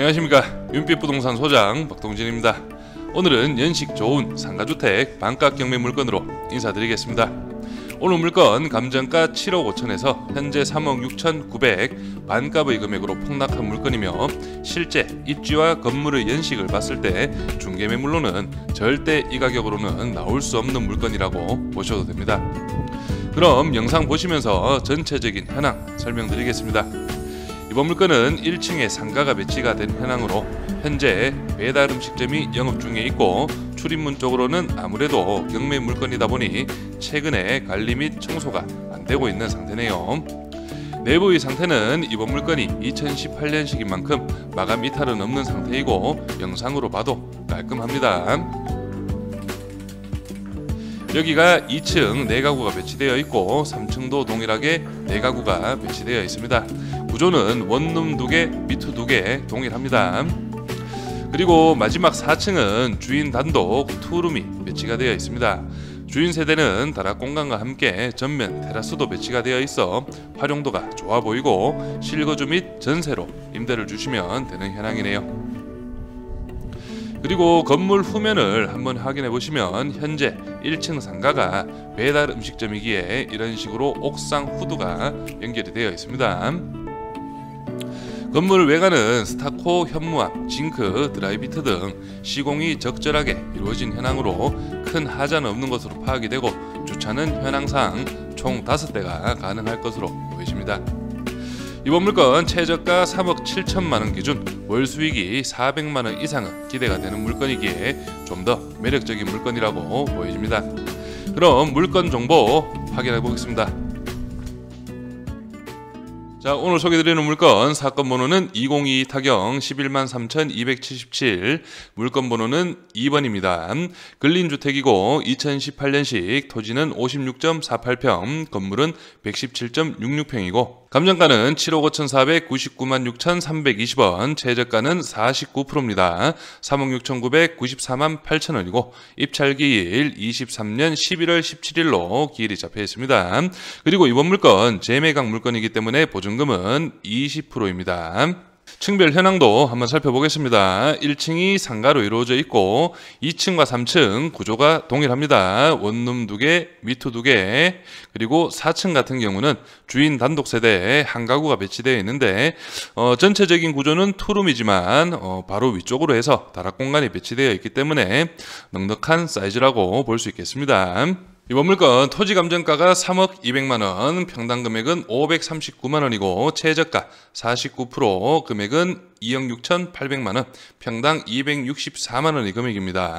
안녕하십니까 윤빛 부동산 소장 박동진입니다. 오늘은 연식 좋은 상가주택 반가 경매 물건으로 인사드리겠습니다. 오늘 물건 감정가 7억 5천에서 현재 3억 6천 9백 반값의 금액으로 폭락한 물건이며 실제 입지와 건물의 연식을 봤을 때 중개 매물로는 절대 이 가격으로는 나올 수 없는 물건이라고 보셔도 됩니다. 그럼 영상 보시면서 전체적인 현황 설명드리겠습니다. 이번 물건은 1층에 상가가 배치가 된 현황으로 현재 배달 음식점이 영업 중에 있고 출입문 쪽으로는 아무래도 경매 물건이다 보니 최근에 관리 및 청소가 안 되고 있는 상태네요. 내부의 상태는 이번 물건이 2018년식인 만큼 마감 이탈은 없는 상태이고 영상으로 봐도 깔끔합니다. 여기가 2층 4가구가 배치되어 있고 3층도 동일하게 4가구가 배치되어 있습니다. 구조는 원룸 2개, 미투 2개 동일합니다. 그리고 마지막 4층은 주인 단독 투룸이 배치가 되어 있습니다. 주인 세대는 다락 공간과 함께 전면 테라스도 배치가 되어 있어 활용도가 좋아 보이고 실거주 및 전세로 임대를 주시면 되는 현황이네요. 그리고 건물 후면을 한번 확인해 보시면 현재 1층 상가가 배달 음식점이기에 이런 식으로 옥상 후드가 연결이 되어 있습니다. 건물 외관은 스타코, 현무암, 징크, 드라이비트 등 시공이 적절하게 이루어진 현황으로 큰 하자는 없는 것으로 파악이 되고 주차는 현황상 총 5대가 가능할 것으로 보여집니다. 이번 물건 최저가 3억 7천만 원 기준 월 수익이 400만 원 이상은 기대가 되는 물건이기에 좀 더 매력적인 물건이라고 보여집니다. 그럼 물건 정보 확인해 보겠습니다. 자 오늘 소개드리는 물건 사건 번호는 202 타경 11만 3,277 물건 번호는 2번입니다. 근린주택이고 2018년식 토지는 56.48평 건물은 117.66평이고 감정가는 7억 5,499만 6,320원 최저가는 49%입니다. 3억 6,994만 8천원이고 입찰기일 23년 11월 17일로 기일이 잡혀 있습니다. 그리고 이번 물건 재매각 물건이기 때문에 보증금은 20%입니다. 층별 현황도 한번 살펴보겠습니다. 1층이 상가로 이루어져 있고 2층과 3층 구조가 동일합니다. 원룸 2개, 미투 2개, 그리고 4층 같은 경우는 주인 단독 세대에 한 가구가 배치되어 있는데 어, 전체적인 구조는 투룸이지만 어, 바로 위쪽으로 해서 다락 공간이 배치되어 있기 때문에 넉넉한 사이즈라고 볼 수 있겠습니다. 이번 물건 토지 감정가가 3억 200만 원, 평당 금액은 539만 원이고 최저가 49% 금액은 2억 6천8백만 원, 평당 264만 원의 금액입니다.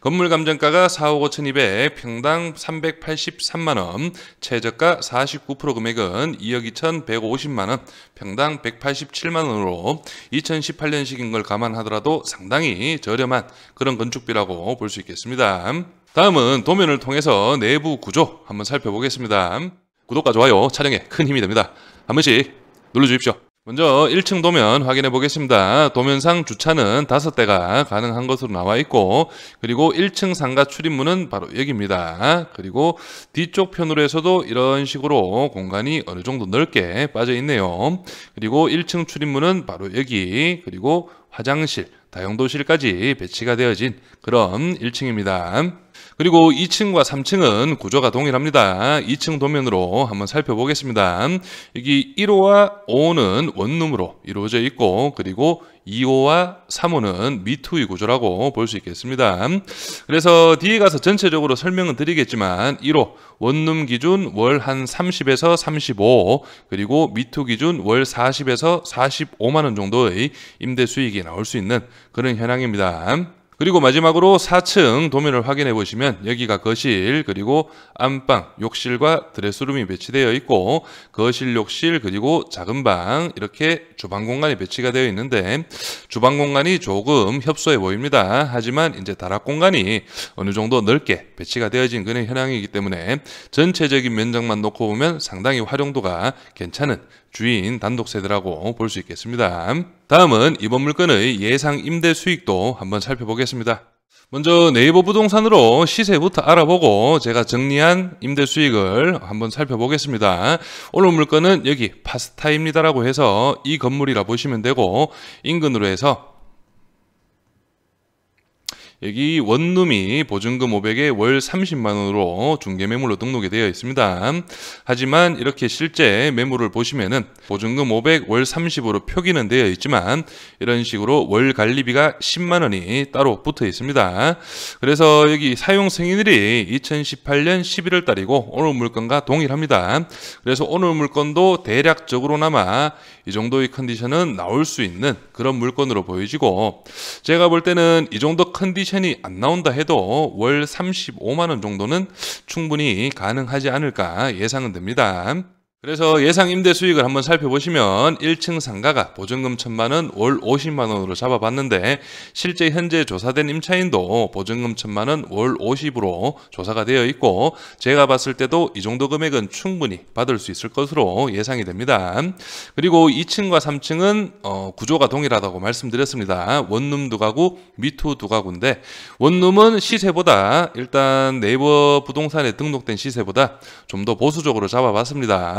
건물 감정가가 4억 5천 2백, 평당 383만 원, 최저가 49% 금액은 2억 2천 150만 원, 평당 187만 원으로 2018년식인 걸 감안하더라도 상당히 저렴한 그런 건축비라고 볼 수 있겠습니다. 다음은 도면을 통해서 내부 구조 한번 살펴보겠습니다. 구독과 좋아요, 촬영에 큰 힘이 됩니다. 한 번씩 눌러주십시오. 먼저 1층 도면 확인해 보겠습니다. 도면상 주차는 5대가 가능한 것으로 나와 있고 그리고 1층 상가 출입문은 바로 여기입니다. 그리고 뒤쪽 편으로 해서도 이런 식으로 공간이 어느 정도 넓게 빠져 있네요. 그리고 1층 출입문은 바로 여기 그리고 화장실, 다용도실까지 배치가 되어진 그런 1층입니다. 그리고 2층과 3층은 구조가 동일합니다. 2층 도면으로 한번 살펴보겠습니다. 여기 1호와 5호는 원룸으로 이루어져 있고 그리고 2호와 3호는 미투의 구조라고 볼 수 있겠습니다. 그래서 뒤에 가서 전체적으로 설명은 드리겠지만 1호 원룸 기준 월 한 30에서 35 그리고 미투 기준 월 40에서 45만 원 정도의 임대 수익이 나올 수 있는 그런 현황입니다. 그리고 마지막으로 4층 도면을 확인해 보시면 여기가 거실 그리고 안방, 욕실과 드레스룸이 배치되어 있고 거실, 욕실 그리고 작은 방 이렇게 주방 공간이 배치가 되어 있는데 주방 공간이 조금 협소해 보입니다. 하지만 이제 다락 공간이 어느 정도 넓게 배치가 되어진 그런 현황이기 때문에 전체적인 면적만 놓고 보면 상당히 활용도가 괜찮은 주인 단독 세대라고 볼 수 있겠습니다. 다음은 이번 물건의 예상 임대 수익도 한번 살펴보겠습니다. 먼저 네이버 부동산으로 시세부터 알아보고 제가 정리한 임대 수익을 한번 살펴보겠습니다. 오늘 물건은 여기 파스타입니다라고 해서 이 건물이라 보시면 되고 인근으로 해서 여기 원룸이 보증금 500에 월 30만 원으로 중개 매물로 등록이 되어 있습니다. 하지만 이렇게 실제 매물을 보시면은 보증금 500, 월 30으로 표기는 되어 있지만 이런 식으로 월 관리비가 10만 원이 따로 붙어 있습니다. 그래서 여기 사용 승인일이 2018년 11월 달이고 오늘 물건과 동일합니다. 그래서 오늘 물건도 대략적으로나마 이 정도의 컨디션은 나올 수 있는 그런 물건으로 보여지고 제가 볼 때는 이 정도 컨디션 이 안 나온다 해도 월 35만 원 정도는 충분히 가능하지 않을까 예상은 됩니다. 그래서 예상 임대 수익을 한번 살펴보시면 1층 상가가 보증금 1000만 원, 월 50만 원으로 잡아봤는데 실제 현재 조사된 임차인도 보증금 1000만 원, 월 50으로 조사가 되어 있고 제가 봤을 때도 이 정도 금액은 충분히 받을 수 있을 것으로 예상이 됩니다. 그리고 2층과 3층은 어, 구조가 동일하다고 말씀드렸습니다. 원룸 두 가구, 미투 두 가구인데 원룸은 시세보다 일단 네이버 부동산에 등록된 시세보다 좀 더 보수적으로 잡아봤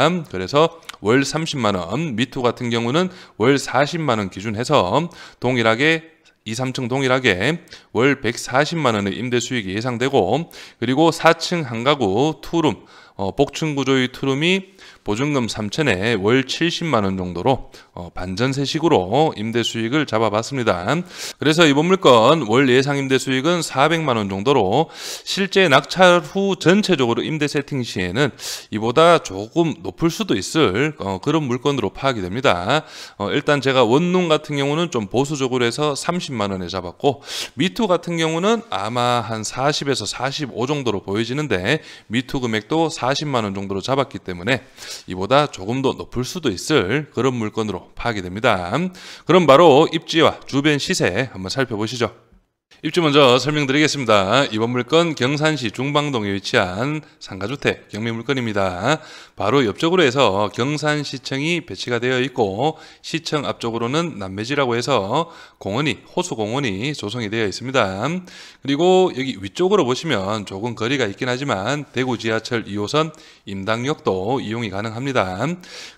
습니다. 그래서 월 30만 원, 미투 같은 경우는 월 40만 원 기준해서 동일하게 2, 3층 동일하게 월 140만 원의 임대 수익이 예상되고 그리고 4층 한 가구 투룸 어, 복층 구조의 투룸이 보증금 3천에 월 70만 원 정도로 어, 반전세식으로 임대 수익을 잡아봤습니다. 그래서 이번 물건 월 예상 임대 수익은 400만 원 정도로 실제 낙찰 후 전체적으로 임대 세팅 시에는 이보다 조금 높을 수도 있을 어, 그런 물건으로 파악이 됩니다. 어, 일단 제가 원룸 같은 경우는 좀 보수적으로 해서 30만 원에 잡았고 미투 같은 경우는 아마 한 40에서 45 정도로 보여지는데 미투 금액도 40만 원 정도로 잡았기 때문에 이보다 조금 더 높을 수도 있을 그런 물건으로 파악이 됩니다. 그럼 바로 입지와 주변 시세 한번 살펴보시죠. 입주 먼저 설명드리겠습니다. 이번 물건 경산시 중방동에 위치한 상가주택 경매 물건입니다. 바로 옆쪽으로 해서 경산시청이 배치가 되어 있고 시청 앞쪽으로는 남매지라고 해서 공원이 호수공원이 조성이 되어 있습니다. 그리고 여기 위쪽으로 보시면 조금 거리가 있긴 하지만 대구 지하철 2호선 임당역도 이용이 가능합니다.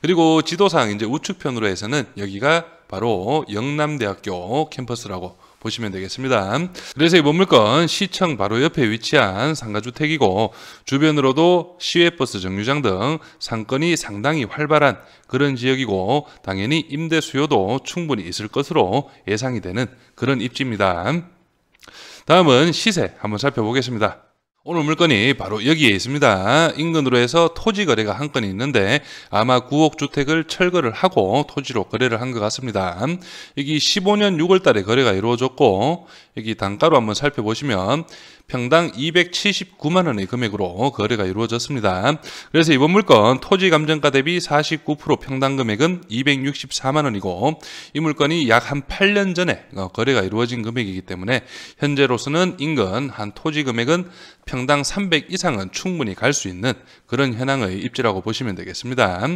그리고 지도상 이제 우측편으로 해서는 여기가 바로 영남대학교 캠퍼스라고 보시면 되겠습니다. 그래서 이 건물건 시청 바로 옆에 위치한 상가주택이고 주변으로도 시외버스 정류장 등 상권이 상당히 활발한 그런 지역이고 당연히 임대 수요도 충분히 있을 것으로 예상이 되는 그런 입지입니다. 다음은 시세 한번 살펴보겠습니다. 오늘 물건이 바로 여기에 있습니다. 인근으로 해서 토지 거래가 한 건이 있는데 아마 9억 주택을 철거를 하고 토지로 거래를 한 것 같습니다. 여기 15년 6월 달에 거래가 이루어졌고 여기 단가로 한번 살펴보시면 평당 279만 원의 금액으로 거래가 이루어졌습니다. 그래서 이번 물건 토지 감정가 대비 49% 평당 금액은 264만 원이고 이 물건이 약 한 8년 전에 어, 거래가 이루어진 금액이기 때문에 현재로서는 인근 한 토지 금액은 평당 300 이상은 충분히 갈 수 있는 그런 현황의 입지라고 보시면 되겠습니다.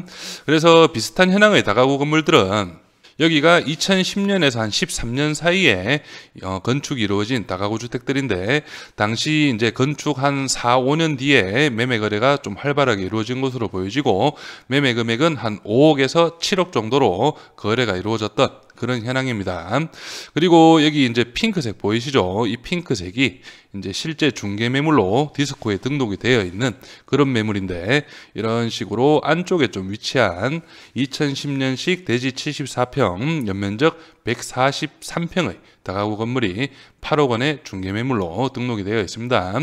그래서 비슷한 현황의 다가구 건물들은 여기가 2010년에서 한 13년 사이에 어, 건축이 이루어진 다가구 주택들인데 당시 이제 건축 한 4, 5년 뒤에 매매 거래가 좀 활발하게 이루어진 것으로 보여지고 매매 금액은 한 5억에서 7억 정도로 거래가 이루어졌던 그런 현황입니다. 그리고 여기 이제 핑크색 보이시죠? 이 핑크색이 이제 실제 중개 매물로 디스코에 등록이 되어 있는 그런 매물인데 이런 식으로 안쪽에 좀 위치한 2010년식 대지 74평 연면적 143평의 다가구 건물이 8억 원의 중개 매물로 등록이 되어 있습니다.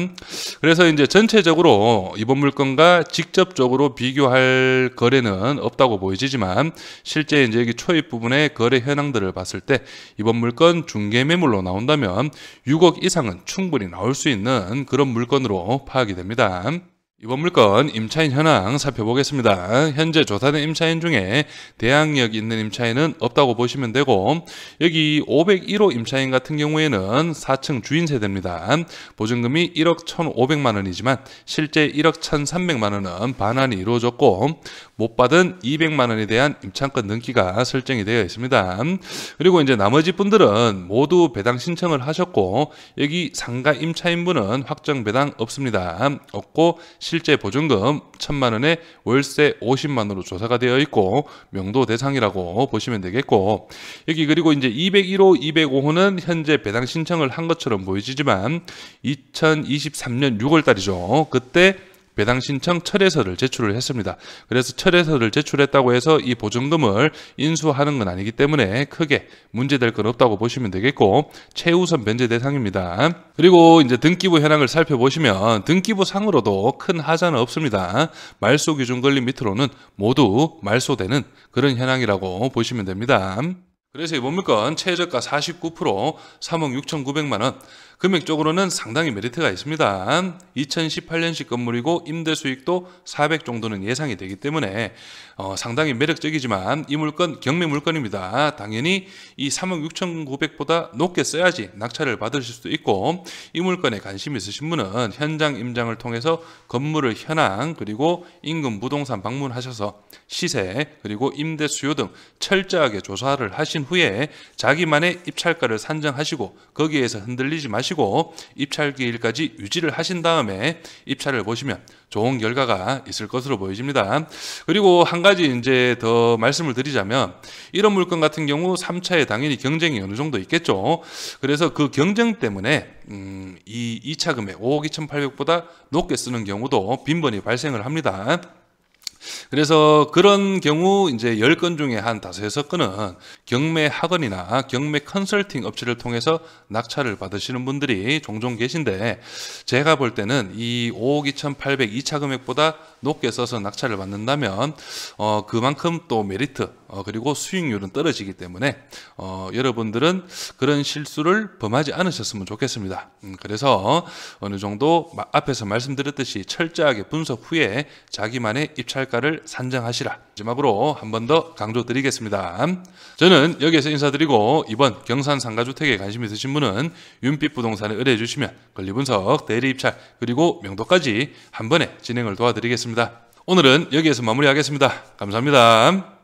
그래서 이제 전체적으로 이번 물건과 직접적으로 비교할 거래는 없다고 보여지지만 실제 이제 여기 초입 부분의 거래 현황들을 봤을 때 이번 물건 중개 매물로 나온다면 6억 이상은 충분히 나올 수 있는 그런 물건으로 파악이 됩니다. 이번 물건 임차인 현황 살펴보겠습니다. 현재 조사된 임차인 중에 대항력 있는 임차인은 없다고 보시면 되고 여기 501호 임차인 같은 경우에는 4층 주인 세대입니다. 보증금이 1억 1,500만 원이지만 실제 1억 1,300만 원은 반환이 이루어졌고 못 받은 200만 원에 대한 임차권 등기가 설정이 되어 있습니다. 그리고 이제 나머지 분들은 모두 배당 신청을 하셨고 여기 상가 임차인분은 확정 배당 없습니다. 없고 실제 보증금 1천만 원에 월세 50만 원으로 조사가 되어 있고 명도 대상이라고 보시면 되겠고 여기 그리고 이제 201호, 205호는 현재 배당 신청을 한 것처럼 보여지지만 2023년 6월 달이죠. 그때 배당 신청 철회서를 제출을 했습니다. 그래서 철회서를 제출했다고 해서 이 보증금을 인수하는 건 아니기 때문에 크게 문제될 건 없다고 보시면 되겠고 최우선 변제 대상입니다. 그리고 이제 등기부 현황을 살펴보시면 등기부 상으로도 큰 하자는 없습니다. 말소 기준 권리 밑으로는 모두 말소되는 그런 현황이라고 보시면 됩니다. 그래서 이번 물건 최저가 49% 3억 6,900만 원 금액적으로는 상당히 메리트가 있습니다. 2018년식 건물이고 임대 수익도 400 정도는 예상이 되기 때문에 어, 상당히 매력적이지만 이 물건 경매 물건입니다. 당연히 이 3억 6,900보다 높게 써야지 낙찰을 받으실 수도 있고 이 물건에 관심 있으신 분은 현장 임장을 통해서 건물을 현황 그리고 인근 부동산 방문하셔서 시세 그리고 임대 수요 등 철저하게 조사를 하신 후에 자기만의 입찰가를 산정하시고 거기에서 흔들리지 마시고 하시고 입찰기일까지 유지를 하신 다음에 입찰을 보시면 좋은 결과가 있을 것으로 보여집니다. 그리고 한 가지 이제 더 말씀을 드리자면 이런 물건 같은 경우 3차에 당연히 경쟁이 어느 정도 있겠죠. 그래서 그 경쟁 때문에 음, 이 2차 금액 5억 2,800보다 높게 쓰는 경우도 빈번히 발생을 합니다. 그래서 그런 경우 이제 10건 중에 한 5, 6건은 경매 학원이나 경매 컨설팅 업체를 통해서 낙찰을 받으시는 분들이 종종 계신데 제가 볼 때는 이 5억 2,800 2차 금액보다 높게 써서 낙찰을 받는다면 어 그만큼 또 메리트 어 그리고 수익률은 떨어지기 때문에 어 여러분들은 그런 실수를 범하지 않으셨으면 좋겠습니다. 음 그래서 어느 정도 앞에서 말씀드렸듯이 철저하게 분석 후에 자기만의 입찰 가를 산정하시라. 마지막으로 한 번 더 강조드리겠습니다. 저는 여기에서 인사드리고 이번 경산 상가주택에 관심 있으신 분은 윤빛 부동산에 의뢰해 주시면 권리분석, 대리입찰 그리고 명도까지 한 번에 진행을 도와드리겠습니다. 오늘은 여기에서 마무리하겠습니다. 감사합니다.